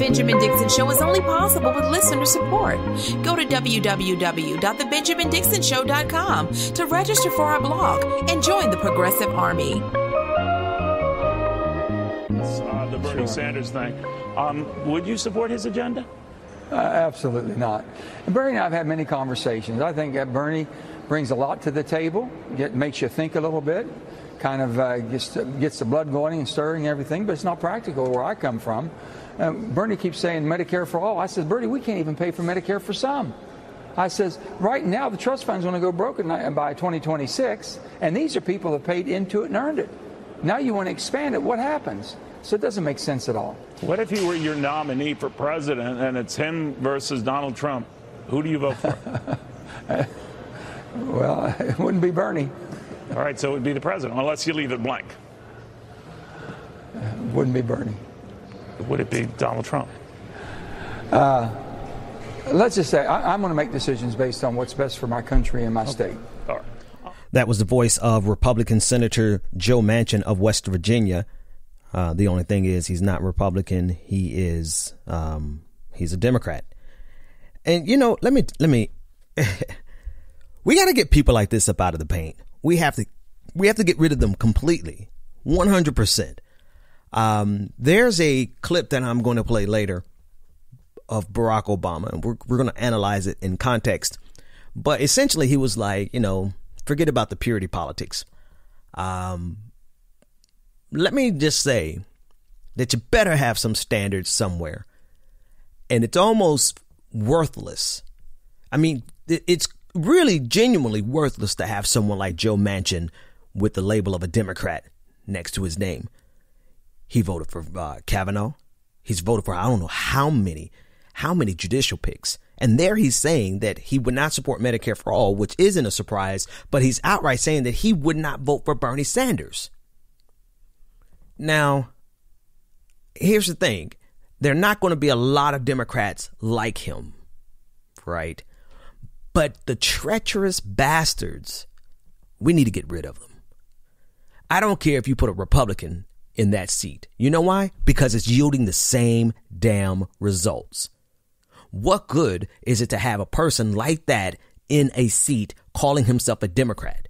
Benjamin Dixon Show is only possible with listener support. Go to www.thebenjamindixonshow.com to register for our blog and join the Progressive Army. Uh, the Bernie Sanders thing. Um, would you support his agenda? Uh, absolutely not. And Bernie and I have had many conversations. I think that Bernie brings a lot to the table, get, makes you think a little bit, kind of uh, gets, gets the blood going and stirring and everything, but it's not practical where I come from. Uh, Bernie keeps saying Medicare for all. I said, Bernie, we can't even pay for Medicare for some. I says, right now the trust fund's going to go broken by 2026, and these are people that paid into it and earned it. Now you want to expand it. What happens? So it doesn't make sense at all. What if he were your nominee for president and it's him versus Donald Trump? Who do you vote for? well, it wouldn't be Bernie. All right, so it would be the president, unless you leave it blank. Wouldn't be Bernie. Would it be Donald Trump? Uh, let's just say I, am going to make decisions based on what's best for my country and my okay. state. All right. That was the voice of Republican Senator Joe Manchin of West Virginia. Uh, the only thing is he's not Republican. He is um, he's a Democrat. And you know, let me let me. we got to get people like this up out of the paint. We have to we have to get rid of them completely, one hundred percent. Um, there's a clip that I'm going to play later of Barack Obama, and we're we're going to analyze it in context. But essentially, he was like, you know, forget about the purity politics. Um, let me just say that you better have some standards somewhere. And it's almost worthless. I mean, it's really genuinely worthless to have someone like Joe Manchin with the label of a Democrat next to his name. He voted for uh, Kavanaugh. He's voted for I don't know how many, how many judicial picks. And there he's saying that he would not support Medicare for all, which isn't a surprise, but he's outright saying that he would not vote for Bernie Sanders. Now, here's the thing there are not going to be a lot of Democrats like him, right? But the treacherous bastards, we need to get rid of them. I don't care if you put a Republican in that seat. You know why? Because it's yielding the same damn results. What good is it to have a person like that in a seat calling himself a Democrat?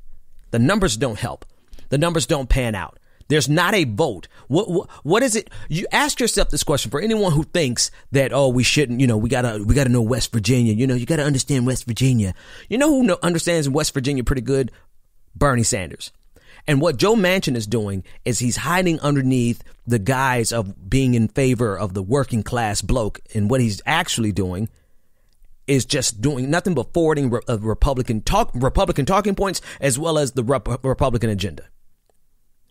The numbers don't help. The numbers don't pan out. There's not a vote. What, what, what is it? You ask yourself this question for anyone who thinks that, oh, we shouldn't, you know, we gotta, we gotta know West Virginia. You know, you gotta understand West Virginia. You know who know, understands West Virginia pretty good? Bernie Sanders. And what Joe Manchin is doing is he's hiding underneath the guise of being in favor of the working class bloke. And what he's actually doing is just doing nothing but forwarding re- uh, Republican talk, Republican talking points as well as the Rep- Republican agenda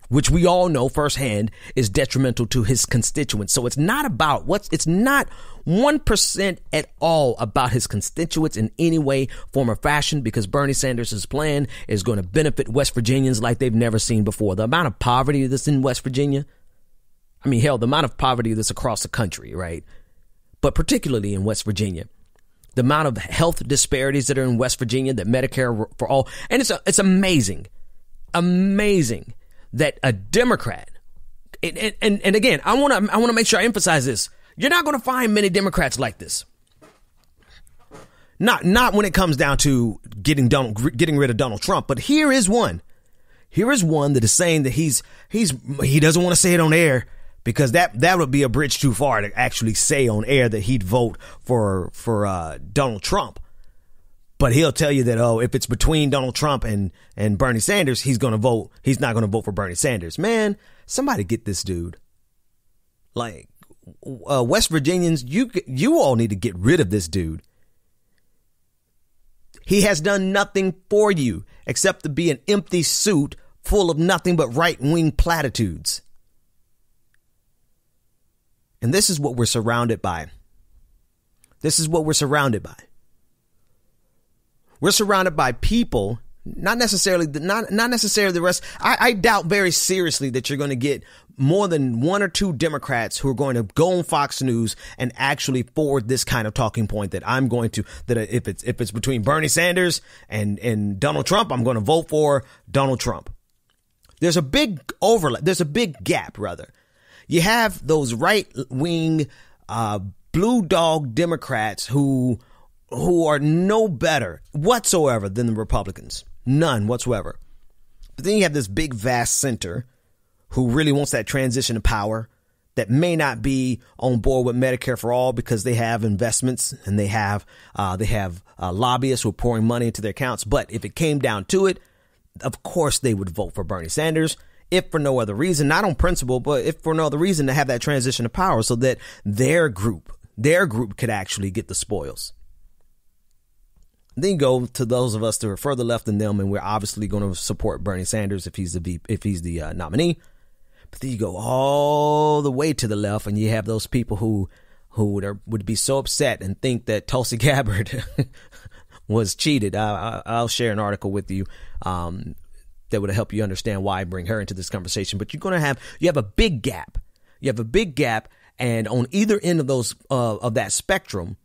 which we all know firsthand is detrimental to his constituents. So it's not about what's, it's not 1% at all about his constituents in any way, form, or fashion because Bernie Sanders' plan is going to benefit West Virginians like they've never seen before. The amount of poverty that's in West Virginia, I mean, hell, the amount of poverty that's across the country, right? But particularly in West Virginia the amount of health disparities that are in West Virginia, that Medicare for all, and it's it's amazing, amazing that a Democrat, and, and, and again, I want to I want to make sure I emphasize this. You're not going to find many Democrats like this. Not not when it comes down to getting Donald getting rid of Donald Trump, but here is one. Here is one that is saying that he's he's he doesn't want to say it on air because that that would be a bridge too far to actually say on air that he'd vote for for uh, Donald Trump but he'll tell you that oh if it's between Donald Trump and and Bernie Sanders he's going to vote he's not going to vote for Bernie Sanders. Man somebody get this dude. Like uh, West Virginians you you all need to get rid of this dude. He has done nothing for you except to be an empty suit full of nothing but right-wing platitudes. And this is what we're surrounded by. This is what we're surrounded by we're surrounded by people, not necessarily the, not not necessarily the rest. I, I doubt very seriously that you're going to get more than one or two Democrats who are going to go on Fox News and actually forward this kind of talking point that I'm going to that if it's if it's between Bernie Sanders and and Donald Trump, I'm going to vote for Donald Trump. There's a big overlap. There's a big gap, rather. You have those right wing uh, blue dog Democrats who who are no better whatsoever than the Republicans. None whatsoever. But then you have this big vast center who really wants that transition of power that may not be on board with Medicare for all because they have investments and they have uh, they have uh, lobbyists who are pouring money into their accounts. But if it came down to it, of course they would vote for Bernie Sanders if for no other reason, not on principle, but if for no other reason to have that transition of power so that their group, their group could actually get the spoils. Then go to those of us that are further left than them, and we're obviously going to support Bernie Sanders if he's the if he's the uh, nominee. But then you go all the way to the left, and you have those people who who would, are, would be so upset and think that Tulsi Gabbard was cheated. I, will share an article with you um, that would help you understand why I bring her into this conversation. But you're going to have you have a big gap. You have a big gap, and on either end of those uh, of that spectrum,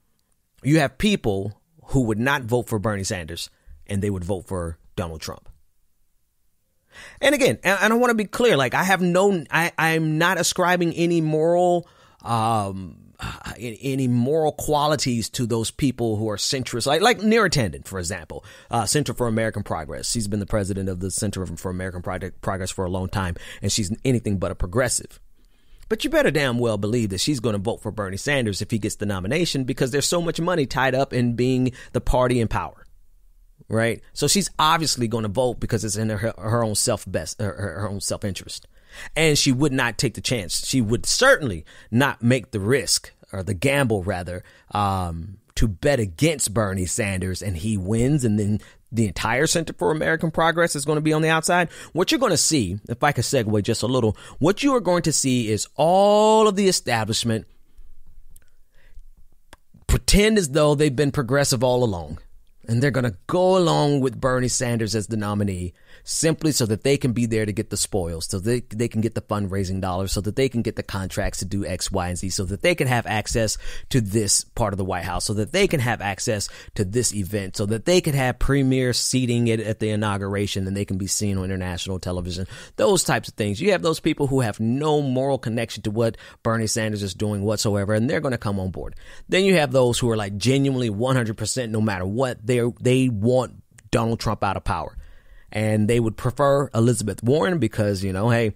you have people who would not vote for Bernie Sanders and they would vote for Donald Trump. And again, and I want to be clear, like I have no, I, I'm not ascribing any moral, um, any moral qualities to those people who are centrist, like like Neera Tanden, for example, uh, Center for American Progress. She's been the president of the Center for American Progress for a long time, and she's anything but a progressive. But you better damn well believe that she's going to vote for Bernie Sanders if he gets the nomination because there's so much money tied up in being the party in power. Right? So she's obviously going to vote because it's in her, her own self best, her, her own self interest. And she would not take the chance. She would certainly not make the risk or the gamble rather, um, to bet against Bernie Sanders and he wins and then the entire Center for American Progress is going to be on the outside. What you're going to see, if I could segue just a little, what you are going to see is all of the establishment pretend as though they've been progressive all along. And they're going to go along with Bernie Sanders as the nominee simply so that they can be there to get the spoils, so they, they can get the fundraising dollars, so that they can get the contracts to do X, Y, and Z, so that they can have access to this part of the White House, so that they can have access to this event, so that they can have premier seating at, at the inauguration and they can be seen on international television. Those types of things. You have those people who have no moral connection to what Bernie Sanders is doing whatsoever, and they're going to come on board. Then you have those who are like genuinely 100% no matter what, they they want Donald Trump out of power and they would prefer Elizabeth Warren because, you know, hey,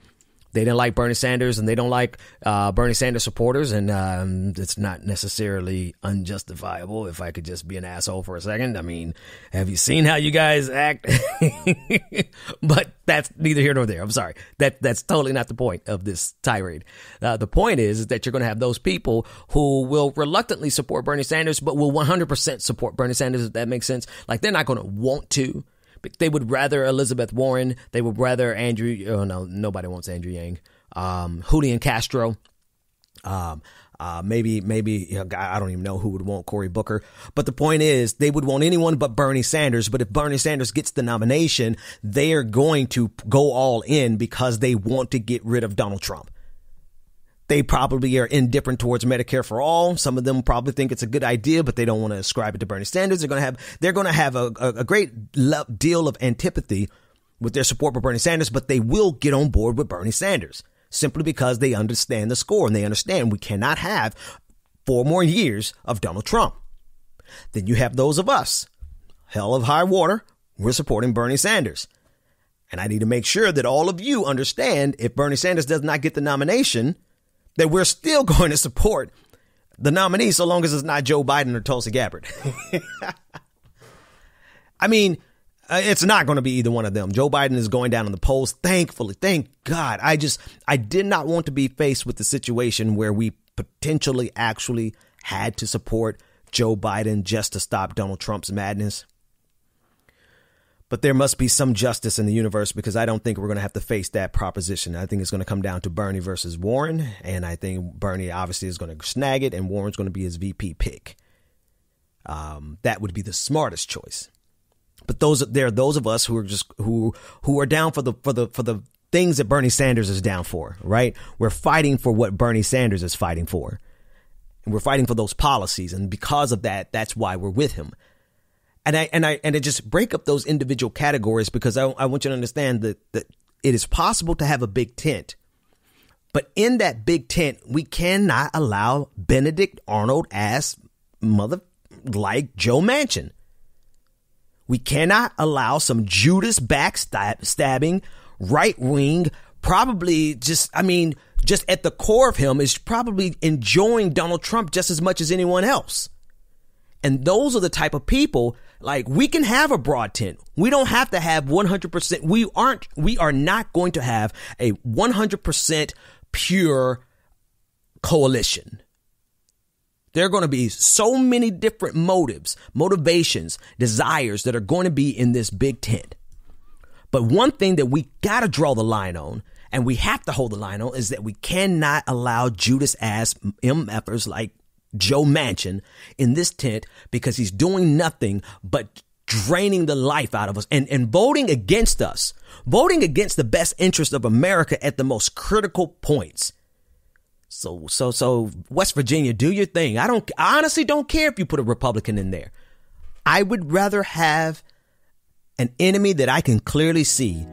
they didn't like Bernie Sanders and they don't like uh, Bernie Sanders supporters, and um, it's not necessarily unjustifiable. If I could just be an asshole for a second, I mean, have you seen how you guys act? but that's neither here nor there. I'm sorry. That that's totally not the point of this tirade. Uh, the point is, is that you're going to have those people who will reluctantly support Bernie Sanders, but will 100% support Bernie Sanders. If that makes sense, like they're not going to want to they would rather Elizabeth Warren. They would rather Andrew. Oh no, nobody wants Andrew Yang. Um, Julian Castro. Um, uh, maybe, maybe, you know, I don't even know who would want Cory Booker. But the point is, they would want anyone but Bernie Sanders. But if Bernie Sanders gets the nomination, they are going to go all in because they want to get rid of Donald Trump. They probably are indifferent towards Medicare for all. Some of them probably think it's a good idea, but they don't want to ascribe it to Bernie Sanders. They're going to have they're going to have a, a, a great deal of antipathy with their support for Bernie Sanders, but they will get on board with Bernie Sanders simply because they understand the score and they understand we cannot have four more years of Donald Trump. Then you have those of us, hell of high water, we're supporting Bernie Sanders. And I need to make sure that all of you understand if Bernie Sanders does not get the nomination, that we're still going to support the nominee so long as it's not Joe Biden or Tulsi Gabbard. I mean, uh, it's not going to be either one of them. Joe Biden is going down in the polls. Thankfully, thank God. I just, I did not want to be faced with the situation where we potentially actually had to support Joe Biden just to stop Donald Trump's madness. But there must be some justice in the universe because I don't think we're going to have to face that proposition. I think it's going to come down to Bernie versus Warren. And I think Bernie obviously is going to snag it and Warren's going to be his VP pick. Um, that would be the smartest choice. But those there are those of us who are just who who are down for the for the for the things that Bernie Sanders is down for, right? We're fighting for what Bernie Sanders is fighting for. And we're fighting for those policies. And because of that, that's why we're with him and I and I and I just break up those individual categories because I, I want you to understand that that it is possible to have a big tent, but in that big tent, we cannot allow Benedict Arnold ass mother like Joe Manchin. We cannot allow some Judas backstabbing, right wing, probably just, I mean, just at the core of him is probably enjoying Donald Trump just as much as anyone else. And those are the type of people like we can have a broad tent. We don't have to have 100%. We aren't, we are not going to have a 100% pure coalition. There are going to be so many different motives, motivations, desires that are going to be in this big tent. But one thing that we got to draw the line on and we have to hold the line on is that we cannot allow Judas ass MFers like Joe Manchin in this tent because he's doing nothing but draining the life out of us and, and voting against us, voting against the best interest of America at the most critical points. So, so, so West Virginia, do your thing. I don't, I honestly don't care if you put a Republican in there. I would rather have an enemy that I can clearly see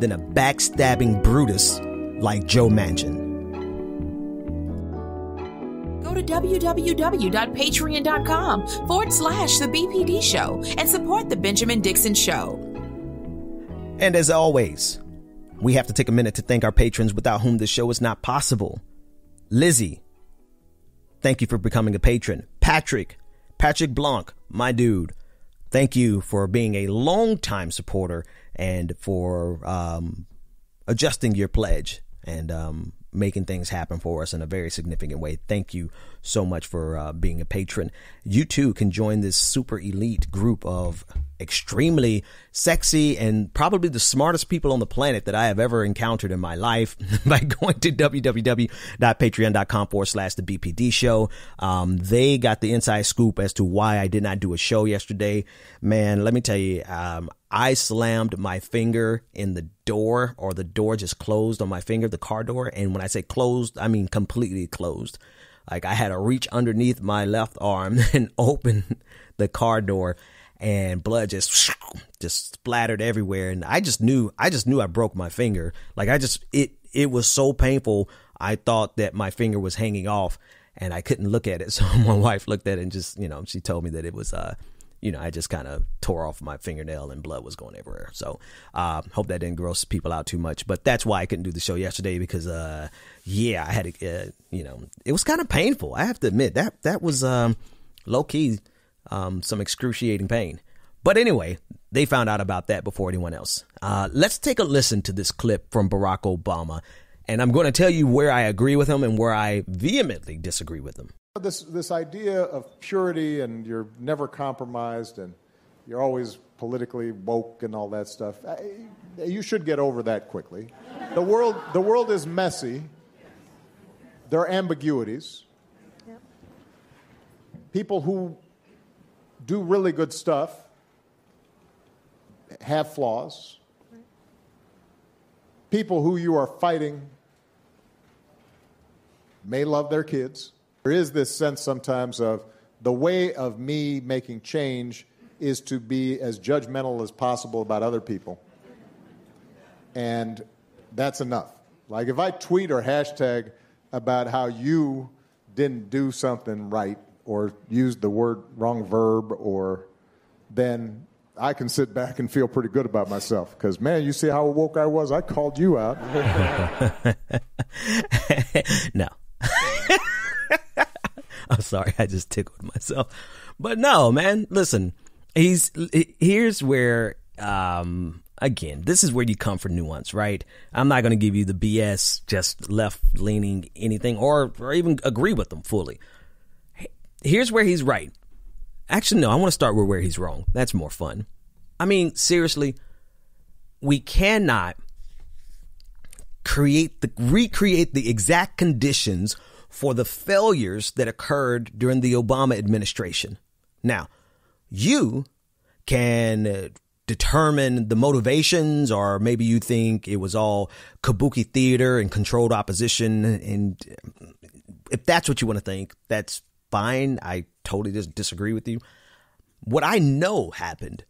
than a backstabbing Brutus like Joe Manchin. To www.patreon.com forward slash the BPD show and support the Benjamin Dixon show. And as always, we have to take a minute to thank our patrons without whom this show is not possible. Lizzie, thank you for becoming a patron. Patrick, Patrick Blanc, my dude, thank you for being a long-time supporter and for um, adjusting your pledge and um, making things happen for us in a very significant way. Thank you so much for uh, being a patron. You too can join this super elite group of extremely sexy and probably the smartest people on the planet that I have ever encountered in my life by going to www.patreon.com forward slash the BPD show. Um, they got the inside scoop as to why I did not do a show yesterday. Man, let me tell you, um, I slammed my finger in the door or the door just closed on my finger, the car door. And when I say closed, I mean completely closed. Like I had to reach underneath my left arm and open the car door and blood just just splattered everywhere and I just knew I just knew I broke my finger. Like I just it it was so painful. I thought that my finger was hanging off and I couldn't look at it. So my wife looked at it and just, you know, she told me that it was uh you know, I just kind of tore off my fingernail and blood was going everywhere. So, uh, hope that didn't gross people out too much. But that's why I couldn't do the show yesterday because, uh, yeah, I had to, uh, you know, it was kind of painful. I have to admit that that was um, low key um, some excruciating pain. But anyway, they found out about that before anyone else. Uh, let's take a listen to this clip from Barack Obama. And I'm going to tell you where I agree with him and where I vehemently disagree with him. This, this idea of purity and you're never compromised and you're always politically woke and all that stuff, you should get over that quickly. The world, the world is messy, there are ambiguities. People who do really good stuff have flaws. People who you are fighting may love their kids. There is this sense sometimes of the way of me making change is to be as judgmental as possible about other people. And that's enough. Like if I tweet or hashtag about how you didn't do something right or used the word wrong verb or then I can sit back and feel pretty good about myself because man, you see how woke I was. I called you out. no. I'm sorry, I just tickled myself. But no, man, listen. He's here's where um again, this is where you come for nuance, right? I'm not going to give you the BS just left leaning anything or or even agree with them fully. Here's where he's right. Actually, no, I want to start with where he's wrong. That's more fun. I mean, seriously, we cannot create the recreate the exact conditions for the failures that occurred during the Obama administration. Now, you can uh, determine the motivations, or maybe you think it was all kabuki theater and controlled opposition. And um, if that's what you want to think, that's fine. I totally just disagree with you. What I know happened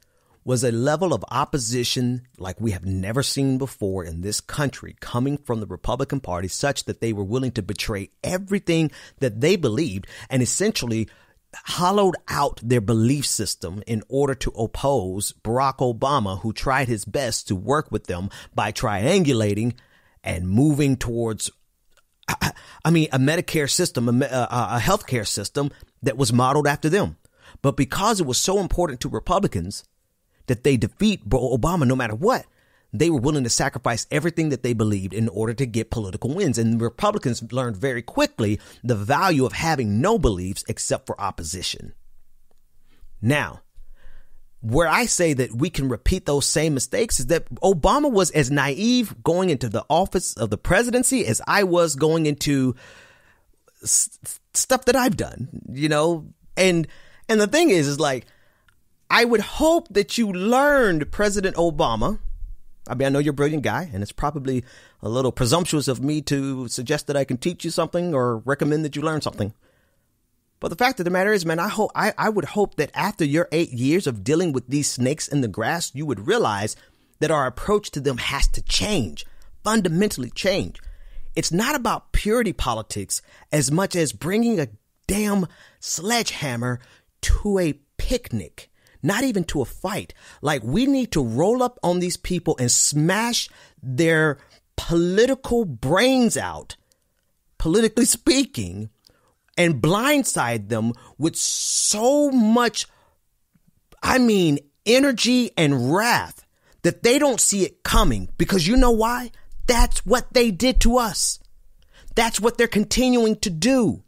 was a level of opposition like we have never seen before in this country coming from the Republican Party, such that they were willing to betray everything that they believed and essentially hollowed out their belief system in order to oppose Barack Obama, who tried his best to work with them by triangulating and moving towards, I mean, a Medicare system, a, uh, uh, a healthcare system that was modeled after them. But because it was so important to Republicans, that they defeat Obama no matter what. They were willing to sacrifice everything that they believed in order to get political wins. And Republicans learned very quickly the value of having no beliefs except for opposition. Now, where I say that we can repeat those same mistakes is that Obama was as naive going into the office of the presidency as I was going into s- stuff that I've done, you know? And, and the thing is, is like, I would hope that you learned President Obama. I mean, I know you're a brilliant guy, and it's probably a little presumptuous of me to suggest that I can teach you something or recommend that you learn something. But the fact of the matter is, man, I hope I, I would hope that after your eight years of dealing with these snakes in the grass, you would realize that our approach to them has to change, fundamentally change. It's not about purity politics as much as bringing a damn sledgehammer to a picnic not even to a fight. Like we need to roll up on these people and smash their political brains out, politically speaking, and blindside them with so much, I mean, energy and wrath that they don't see it coming. Because you know why? That's what they did to us. That's what they're continuing to do.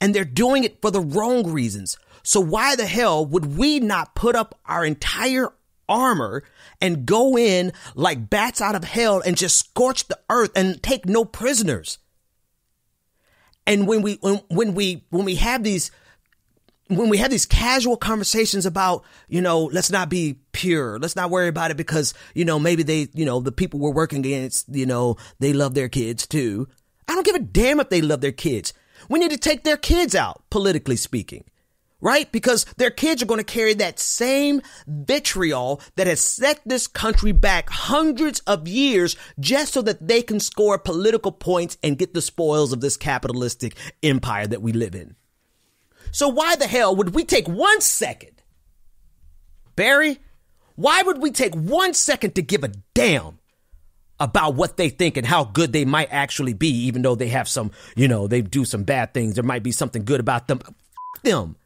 And they're doing it for the wrong reasons. So why the hell would we not put up our entire armor and go in like bats out of hell and just scorch the earth and take no prisoners? And when we when, we when we have these when we have these casual conversations about, you know, let's not be pure. Let's not worry about it because, you know, maybe they, you know, the people we're working against, you know, they love their kids too. I don't give a damn if they love their kids. We need to take their kids out, politically speaking right? Because their kids are going to carry that same vitriol that has set this country back hundreds of years just so that they can score political points and get the spoils of this capitalistic empire that we live in. So why the hell would we take one second? Barry, why would we take one second to give a damn about what they think and how good they might actually be, even though they have some, you know, they do some bad things. There might be something good about them. F- them.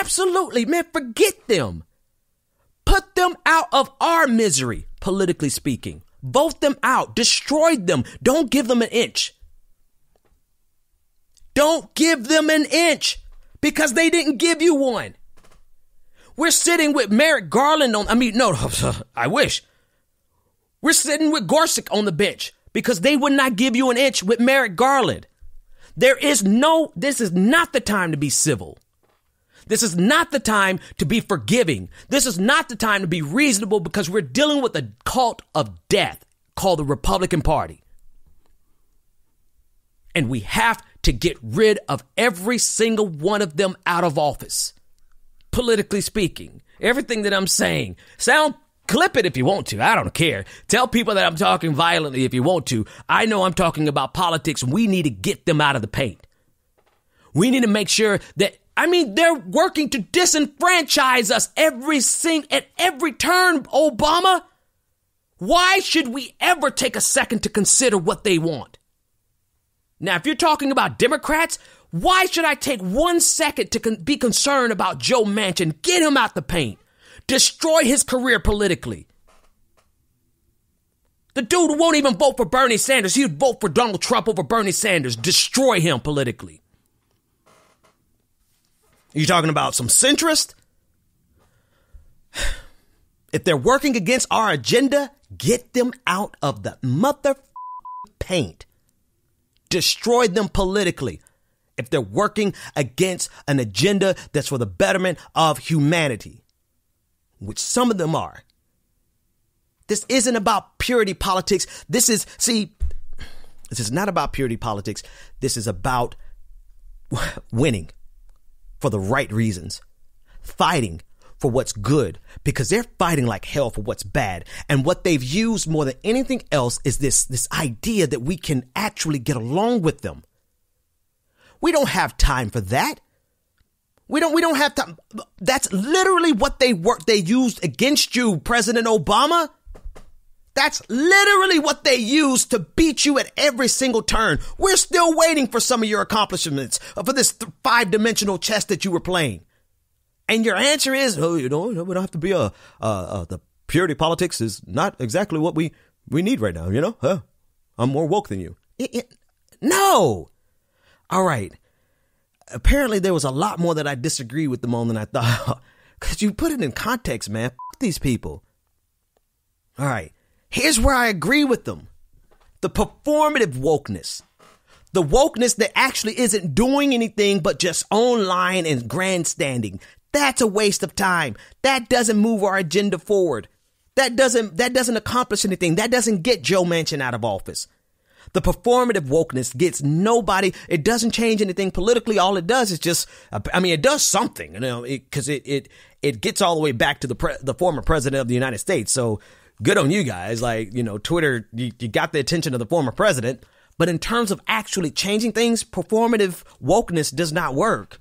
Absolutely, man, forget them. Put them out of our misery, politically speaking. Vote them out. Destroy them. Don't give them an inch. Don't give them an inch because they didn't give you one. We're sitting with Merrick Garland on, I mean, no, I wish. We're sitting with Gorsuch on the bench because they would not give you an inch with Merrick Garland. There is no, this is not the time to be civil. This is not the time to be forgiving. This is not the time to be reasonable because we're dealing with a cult of death called the Republican Party. And we have to get rid of every single one of them out of office. Politically speaking, everything that I'm saying, sound clip it if you want to. I don't care. Tell people that I'm talking violently if you want to. I know I'm talking about politics. We need to get them out of the paint. We need to make sure that I mean, they're working to disenfranchise us every sing at every turn, Obama. Why should we ever take a second to consider what they want? Now, if you're talking about Democrats, why should I take one second to con- be concerned about Joe Manchin? Get him out the paint. Destroy his career politically. The dude won't even vote for Bernie Sanders. He would vote for Donald Trump over Bernie Sanders. Destroy him politically. You talking about some centrist? If they're working against our agenda, get them out of the mother paint. Destroy them politically. If they're working against an agenda that's for the betterment of humanity, which some of them are. This isn't about purity politics. This is, see, this is not about purity politics. This is about winning for the right reasons, fighting for what's good because they're fighting like hell for what's bad. And what they've used more than anything else is this, this idea that we can actually get along with them. We don't have time for that. We don't we don't have time. That's literally what they work they used against you, President Obama. That's literally what they use to beat you at every single turn. We're still waiting for some of your accomplishments, uh, for this th- five dimensional chess that you were playing. And your answer is, oh, you know, we don't have to be a, uh, uh, the purity politics is not exactly what we, we need right now, you know? Huh? I'm more woke than you. It, it, no! All right. Apparently there was a lot more that I disagree with them on than I thought. Cause you put it in context, man. F- these people. All right. Here's where I agree with them. The performative wokeness. The wokeness that actually isn't doing anything but just online and grandstanding. That's a waste of time. That doesn't move our agenda forward. That doesn't, that doesn't accomplish anything. That doesn't get Joe Manchin out of office. The performative wokeness gets nobody. It doesn't change anything politically. All it does is just, I mean, it does something, you know, because it, it, it, it gets all the way back to the pre, the former president of the United States. So good on you guys. Like, you know, Twitter, you, you got the attention of the former president. But in terms of actually changing things, performative wokeness does not work.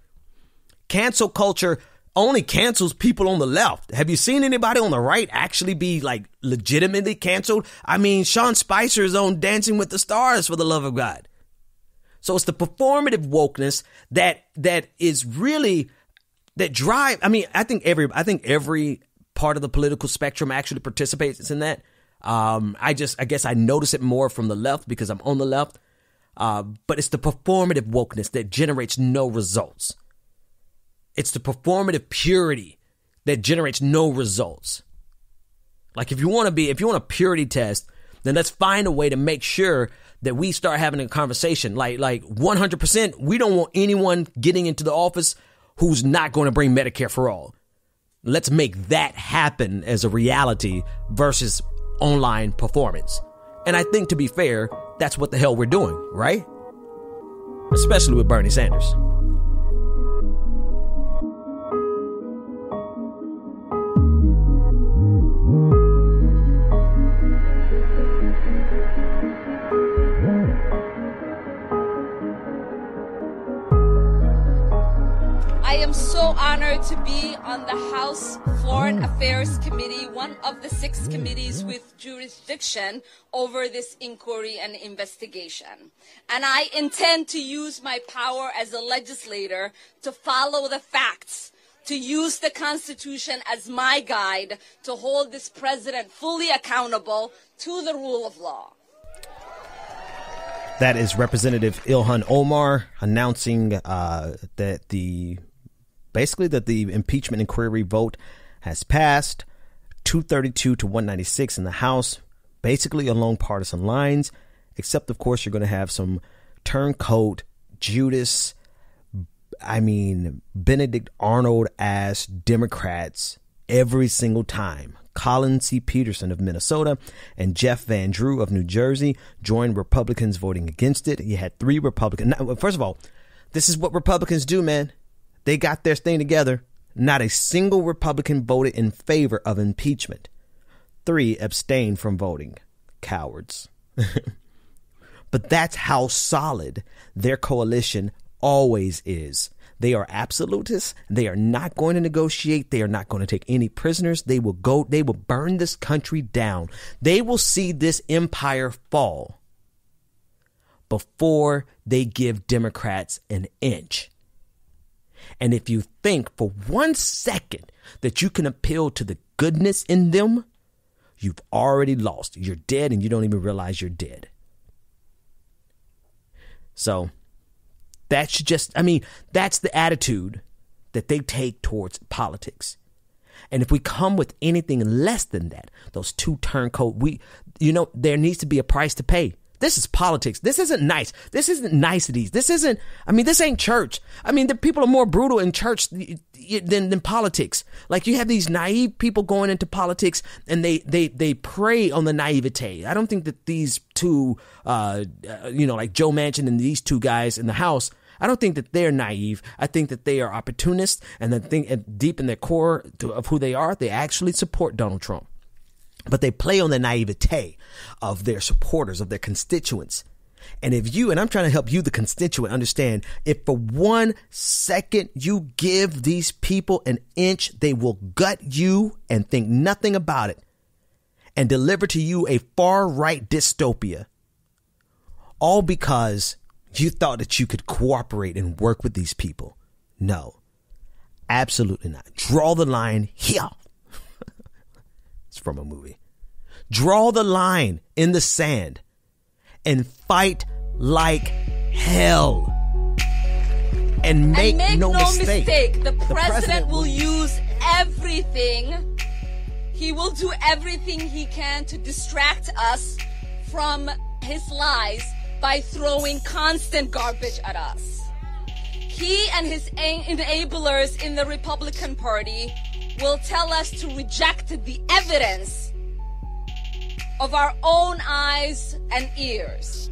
Cancel culture only cancels people on the left. Have you seen anybody on the right actually be like legitimately canceled? I mean, Sean Spicer is on Dancing with the Stars for the love of God. So it's the performative wokeness that that is really that drive. I mean, I think every I think every part of the political spectrum actually participates in that. Um, I just, I guess I notice it more from the left because I'm on the left. Uh, but it's the performative wokeness that generates no results. It's the performative purity that generates no results. Like if you want to be, if you want a purity test, then let's find a way to make sure that we start having a conversation. Like, like 100%, we don't want anyone getting into the office who's not going to bring Medicare for all. Let's make that happen as a reality versus online performance. And I think to be fair, that's what the hell we're doing, right? Especially with Bernie Sanders. Honored to be on the House Foreign Affairs Committee, one of the six committees with jurisdiction over this inquiry and investigation. And I intend to use my power as a legislator to follow the facts to use the Constitution as my guide to hold this president fully accountable to the rule of law. That is Representative Ilhan Omar announcing uh, that the basically that the impeachment inquiry vote has passed 232 to 196 in the House, basically along partisan lines, except, of course, you're going to have some turncoat Judas, I mean, Benedict Arnold ass Democrats every single time. Collin C. Peterson of Minnesota and Jeff Van Drew of New Jersey joined Republicans voting against it. You had three Republicans. First of all, this is what Republicans do, man. They got their thing together. Not a single Republican voted in favor of impeachment. Three abstained from voting. Cowards. but that's how solid their coalition always is. They are absolutists. They are not going to negotiate. They are not going to take any prisoners. They will go, they will burn this country down. They will see this empire fall before they give Democrats an inch. And if you think for one second that you can appeal to the goodness in them, you've already lost. You're dead and you don't even realize you're dead. So that's just, I mean, that's the attitude that they take towards politics. And if we come with anything less than that, those two turncoat, we, you know, there needs to be a price to pay. This is politics. This isn't nice. This isn't niceties. This isn't, I mean, this ain't church. I mean, the people are more brutal in church than, than politics. Like you have these naive people going into politics and they, they, they prey on the naivete. I don't think that these two, uh, uh, you know, like Joe Manchin and these two guys in the House, I don't think that they're naive. I think that they are opportunists and I think deep in their core of who they are, they actually support Donald Trump. But they play on the naivete of their supporters, of their constituents. And if you, and I'm trying to help you, the constituent, understand if for one second you give these people an inch, they will gut you and think nothing about it and deliver to you a far right dystopia. All because you thought that you could cooperate and work with these people. No, absolutely not. Draw the line here. It's from a movie. Draw the line in the sand and fight like hell. And make, and make no, no mistake. mistake. The, the president, president will use everything. He will do everything he can to distract us from his lies by throwing constant garbage at us. He and his enablers in the Republican Party will tell us to reject the evidence of our own eyes and ears.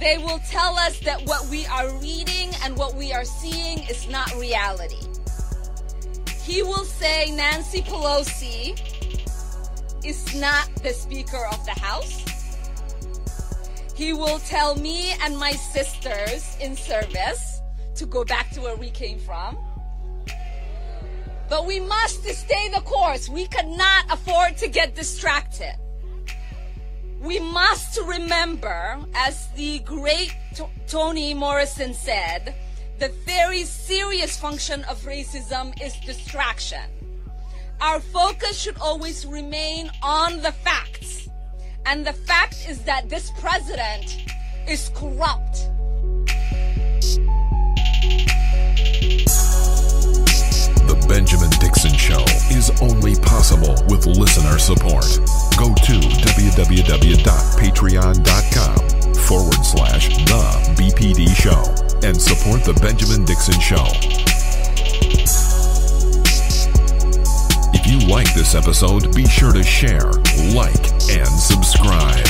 They will tell us that what we are reading and what we are seeing is not reality. He will say Nancy Pelosi is not the Speaker of the House. He will tell me and my sisters in service to go back to where we came from. But we must stay the course. We cannot afford to get distracted we must remember, as the great T- Toni Morrison said, the very serious function of racism is distraction. Our focus should always remain on the facts. And the fact is that this president is corrupt. Benjamin Dixon Show is only possible with listener support. Go to www.patreon.com forward slash The BPD Show and support The Benjamin Dixon Show. If you like this episode, be sure to share, like, and subscribe